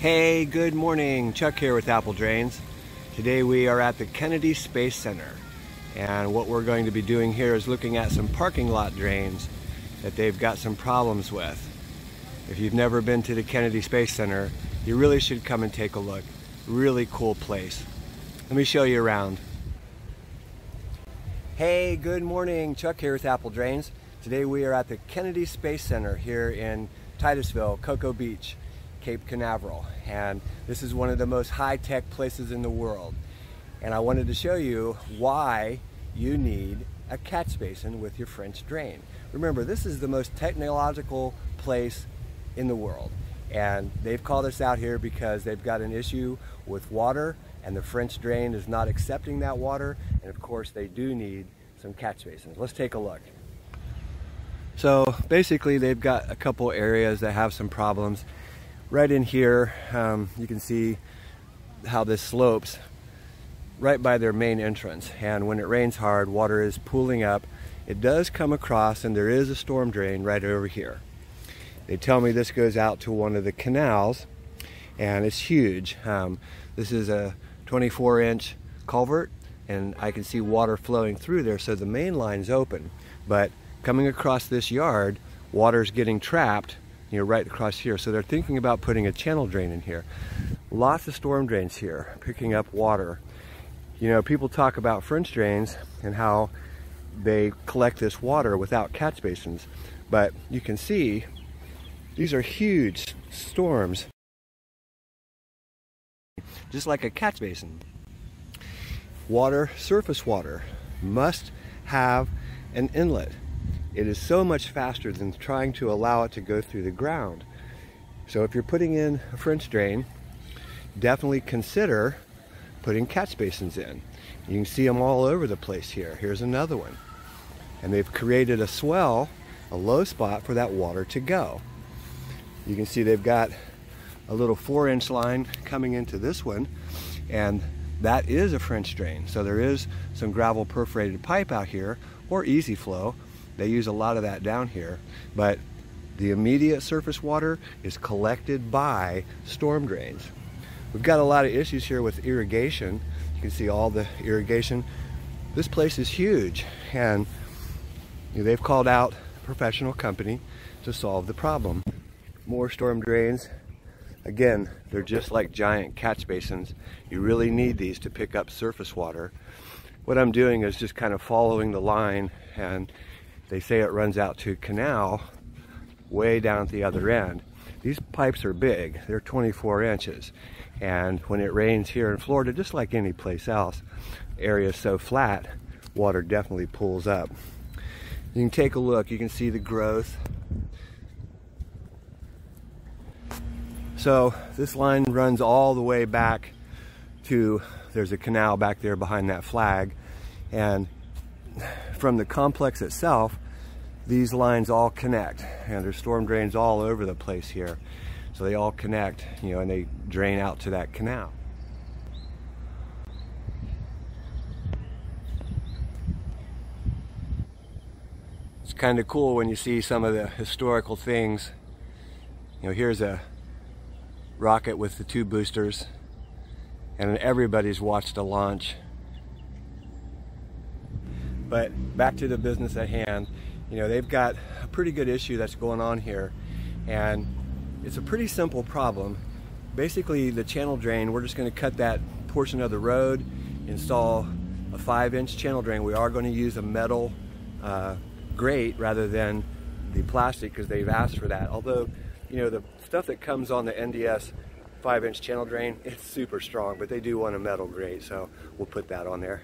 Hey, good morning. Chuck here with Apple Drains. Today we are at the Kennedy Space Center. And what we're going to be doing here is looking at some parking lot drains that they've got some problems with. If you've never been to the Kennedy Space Center, you really should come and take a look. Really cool place. Let me show you around. Hey, good morning. Chuck here with Apple Drains. Today we are at the Kennedy Space Center here in Titusville, Cocoa Beach, Cape Canaveral. And this is one of the most high-tech places in the world. And I wanted to show you why you need a catch basin with your French drain. Remember, this is the most technological place in the world. And they've called us out here because they've got an issue with water and the French drain is not accepting that water. And of course, they do need some catch basins. Let's take a look. So basically they've got a couple areas that have some problems. Right in here, um, you can see how this slopes right by their main entrance. And when it rains hard, water is pooling up. It does come across and there is a storm drain right over here. They tell me this goes out to one of the canals and it's huge. Um, this is a 24 inch culvert and I can see water flowing through there so the main line's open. But coming across this yard, water's getting trapped, you know, right across here. So they're thinking about putting a channel drain in here. Lots of storm drains here, picking up water. You know, people talk about French drains and how they collect this water without catch basins. But you can see these are huge storms. Just like a catch basin. Water, surface water, must have an inlet. It is so much faster than trying to allow it to go through the ground. So if you're putting in a French drain, definitely consider putting catch basins in. You can see them all over the place here. Here's another one. And they've created a swale, a low spot for that water to go. You can see they've got a little four inch line coming into this one and that is a French drain. So there is some gravel perforated pipe out here or EZflow they use a lot of that down here, but the immediate surface water is collected by storm drains. We've got a lot of issues here with irrigation. You can see all the irrigation. This place is huge and they've called out a professional company to solve the problem. More storm drains. Again, they're just like giant catch basins. You really need these to pick up surface water. What I'm doing is just kind of following the line and they say it runs out to canal way down at the other end. These pipes are big, they're 24 inches. And when it rains here in Florida, just like any place else, area is so flat, water definitely pulls up. You can take a look, you can see the growth. So this line runs all the way back to, there's a canal back there behind that flag. And from the complex itself, these lines all connect and there's storm drains all over the place here. So they all connect, you know, and they drain out to that canal. It's kind of cool when you see some of the historical things. You know, here's a rocket with the two boosters and everybody's watched a launch but back to the business at hand, you know, they've got a pretty good issue that's going on here. And it's a pretty simple problem. Basically, the channel drain, we're just going to cut that portion of the road, install a five inch channel drain. We are going to use a metal uh, grate rather than the plastic because they've asked for that. Although, you know, the stuff that comes on the NDS five inch channel drain, it's super strong, but they do want a metal grate, so we'll put that on there.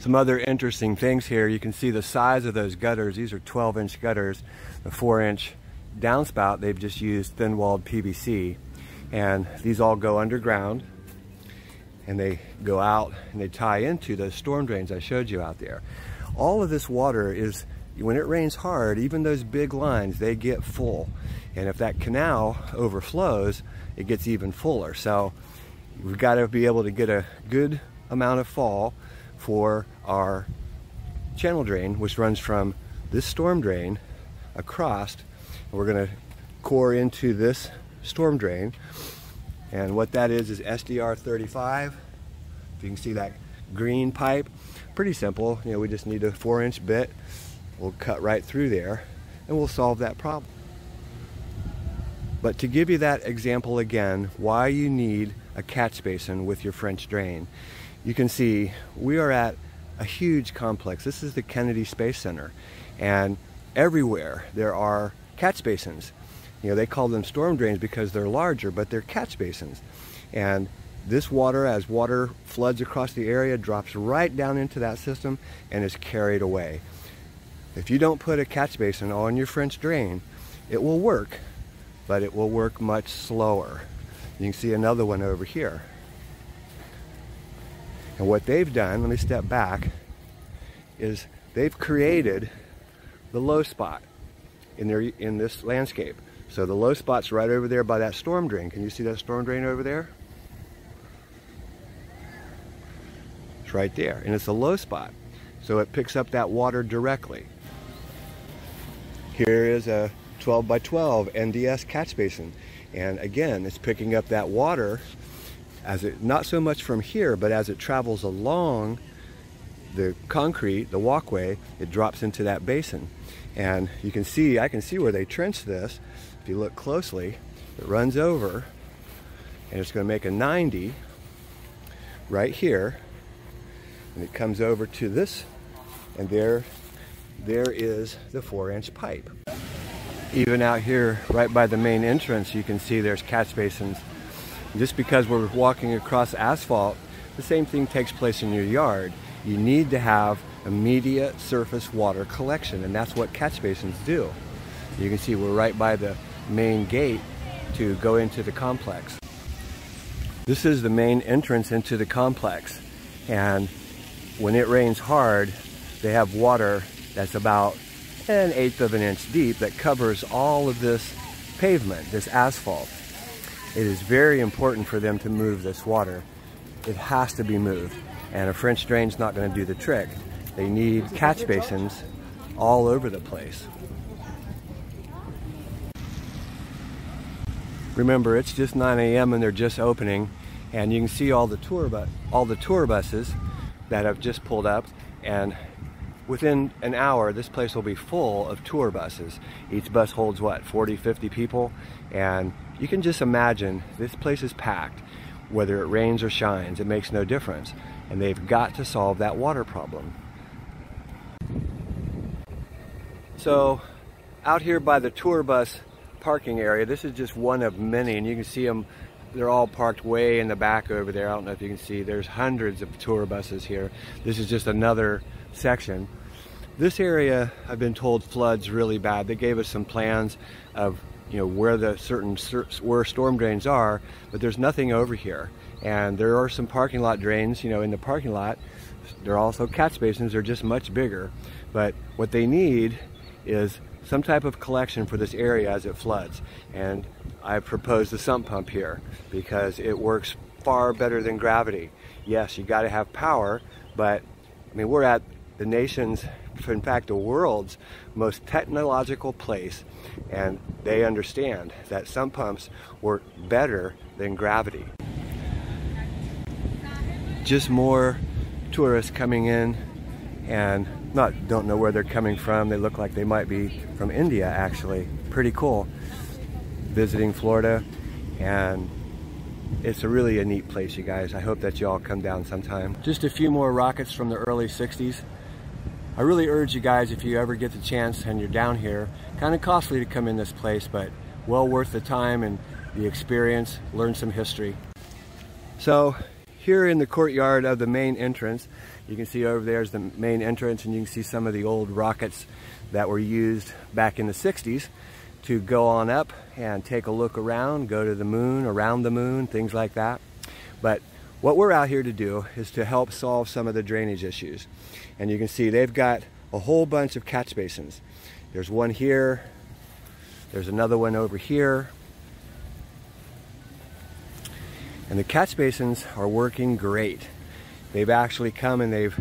Some other interesting things here, you can see the size of those gutters. These are 12 inch gutters. The four inch downspout, they've just used thin walled PVC. And these all go underground and they go out and they tie into those storm drains I showed you out there. All of this water is, when it rains hard, even those big lines, they get full. And if that canal overflows, it gets even fuller. So we've got to be able to get a good amount of fall for our channel drain, which runs from this storm drain across. We're gonna core into this storm drain. And what that is is SDR 35. If you can see that green pipe, pretty simple. You know, we just need a four inch bit. We'll cut right through there and we'll solve that problem. But to give you that example again, why you need a catch basin with your French drain, you can see we are at a huge complex. This is the Kennedy Space Center. And everywhere there are catch basins. You know, they call them storm drains because they're larger, but they're catch basins. And this water, as water floods across the area, drops right down into that system and is carried away. If you don't put a catch basin on your French drain, it will work, but it will work much slower. You can see another one over here. And what they've done, let me step back, is they've created the low spot in their in this landscape. So the low spot's right over there by that storm drain. Can you see that storm drain over there? It's right there, and it's a low spot. So it picks up that water directly. Here is a 12 by 12 NDS catch basin. And again, it's picking up that water as it, not so much from here, but as it travels along the concrete, the walkway, it drops into that basin. And you can see, I can see where they trenched this. If you look closely, it runs over and it's going to make a 90 right here. And it comes over to this and there, there is the four inch pipe. Even out here right by the main entrance, you can see there's catch basins. Just because we're walking across asphalt, the same thing takes place in your yard. You need to have immediate surface water collection, and that's what catch basins do. You can see we're right by the main gate to go into the complex. This is the main entrance into the complex, and when it rains hard, they have water that's about an eighth of an inch deep that covers all of this pavement, this asphalt. It is very important for them to move this water. It has to be moved, and a French drain's not going to do the trick. They need catch basins all over the place. Remember, it's just 9 a.m. and they're just opening, and you can see all the tour bu all the tour buses that have just pulled up, and within an hour, this place will be full of tour buses. Each bus holds what, 40, 50 people, and you can just imagine this place is packed. Whether it rains or shines, it makes no difference, and they've got to solve that water problem. So out here by the tour bus parking area, this is just one of many and you can see them, they're all parked way in the back over there. I don't know if you can see, there's hundreds of tour buses here. This is just another section. This area, I've been told, floods really bad. They gave us some plans of you know where the certain where storm drains are, but there's nothing over here. And there are some parking lot drains, you know, in the parking lot. There are also catch basins. They're just much bigger. But what they need is some type of collection for this area as it floods. And I propose the sump pump here because it works far better than gravity. Yes, you got to have power, but I mean, we're at the nation's, in fact, the world's most technological place, and they understand that sump pumps work better than gravity. Just more tourists coming in and not don't know where they're coming from. They look like they might be from India actually. Pretty cool. Visiting Florida and it's a really a neat place you guys. I hope that you all come down sometime. Just a few more rockets from the early 60s. I really urge you guys if you ever get the chance and you're down here, kind of costly to come in this place but well worth the time and the experience, learn some history. So here in the courtyard of the main entrance, you can see over there is the main entrance and you can see some of the old rockets that were used back in the 60s to go on up and take a look around, go to the moon, around the moon, things like that. But what we're out here to do is to help solve some of the drainage issues. And you can see they've got a whole bunch of catch basins. There's one here, there's another one over here, And the catch basins are working great. They've actually come and they've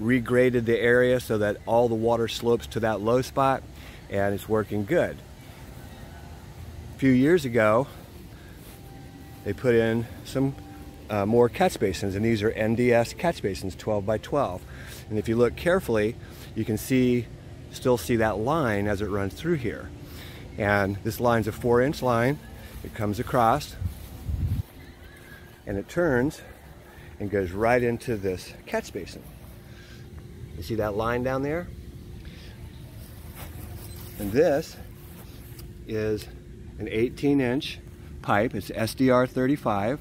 regraded the area so that all the water slopes to that low spot and it's working good. A few years ago, they put in some uh, more catch basins, and these are NDS catch basins, 12 by 12. And if you look carefully, you can see, still see that line as it runs through here. And this line's a four inch line. It comes across and it turns and goes right into this catch basin. You see that line down there? And this is an 18 inch pipe. It's SDR 35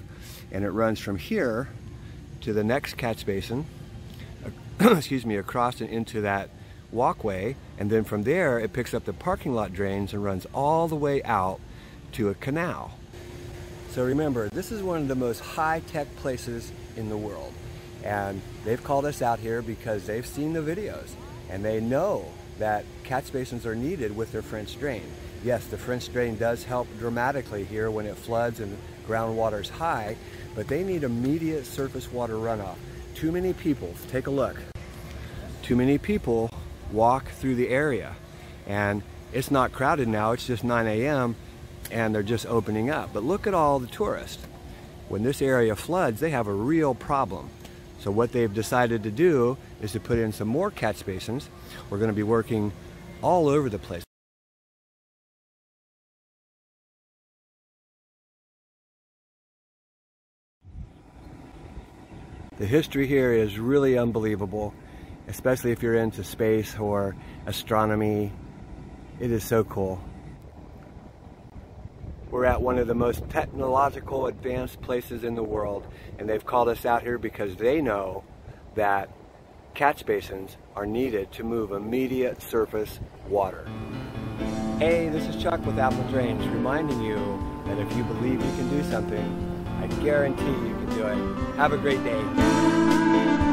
and it runs from here to the next catch basin, excuse me, across and into that walkway. And then from there, it picks up the parking lot drains and runs all the way out to a canal. So remember, this is one of the most high-tech places in the world. And they've called us out here because they've seen the videos and they know that catch basins are needed with their French drain. Yes, the French drain does help dramatically here when it floods and groundwater is high, but they need immediate surface water runoff. Too many people, take a look, too many people walk through the area and it's not crowded now, it's just 9 a.m. and they're just opening up. But look at all the tourists. When this area floods, they have a real problem. So what they've decided to do is to put in some more catch basins. We're going to be working all over the place. The history here is really unbelievable, especially if you're into space or astronomy. It is so cool. We're at one of the most technological advanced places in the world and they've called us out here because they know that catch basins are needed to move immediate surface water. Hey, this is Chuck with Apple Drains reminding you that if you believe you can do something, I guarantee you can do it. Have a great day.